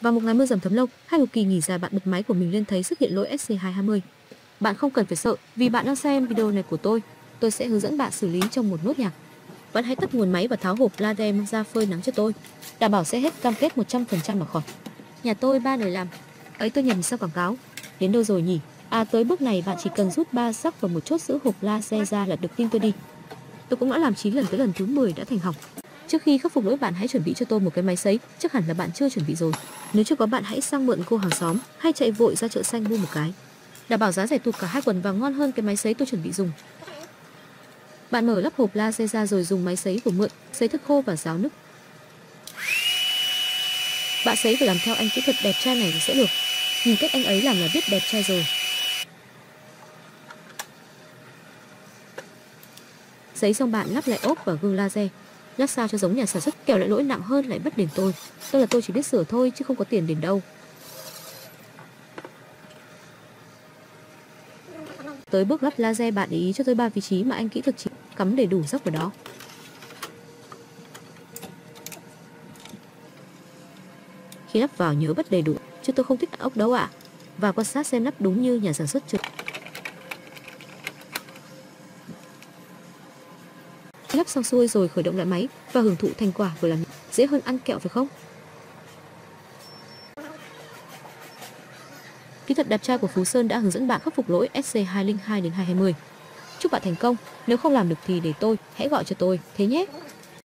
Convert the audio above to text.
Vào một ngày mưa dầm thấm lâu, hai cực kỳ nghỉ dài bạn bật máy của mình lên thấy xuất hiện lỗi SC220. Bạn không cần phải sợ, vì bạn đang xem video này của tôi, tôi sẽ hướng dẫn bạn xử lý trong một nốt nhạc. Bạn hãy tắt nguồn máy và tháo hộp la đem ra phơi nắng cho tôi, đảm bảo sẽ hết cam kết 100% mà khỏi. Nhà tôi ba đời làm. Ấy tôi nhầm sao quảng cáo. Đến đâu rồi nhỉ? À tới bước này bạn chỉ cần rút ba sắc và một chốt giữ hộp laser ra là được tin tôi đi. Tôi cũng đã làm 9 lần tới lần thứ 10 đã thành hỏng. Trước khi khắc phục lỗi bạn hãy chuẩn bị cho tôi một cái máy sấy, chắc hẳn là bạn chưa chuẩn bị rồi. Nếu chưa có bạn hãy sang mượn cô hàng xóm hay chạy vội ra chợ xanh mua một cái. Đảm bảo giá rẻ tụt cả hai quần và ngon hơn cái máy sấy tôi chuẩn bị dùng. Bạn mở lắp hộp laser ra rồi dùng máy sấy của mượn, sấy thức khô và ráo nước. Bạn sấy phải làm theo anh kỹ thuật đẹp trai này thì sẽ được. Nhìn cách anh ấy làm là biết đẹp trai rồi. Sấy xong bạn lắp lại ốp và gương laser. Lắp sao cho giống nhà sản xuất kẻo lại lỗi nặng hơn lại bắt đền tôi. Tôi là tôi chỉ biết sửa thôi chứ không có tiền đền đâu. Tới bước lắp laser bạn để ý cho tôi ba vị trí mà anh kỹ thuật chỉ cắm để đủ dốc vào đó. Khi lắp vào nhớ bắt đầy đủ, chứ tôi không thích ốc đâu ạ. Và quan sát xem lắp đúng như nhà sản xuất chưa. Lắp xong xuôi rồi khởi động lại máy và hưởng thụ thành quả vừa làm dễ hơn ăn kẹo phải không? Kỹ thuật đạp tra của Phú Sơn đã hướng dẫn bạn khắc phục lỗi SC202 đến 220. Chúc bạn thành công, nếu không làm được thì để tôi, hãy gọi cho tôi, thế nhé.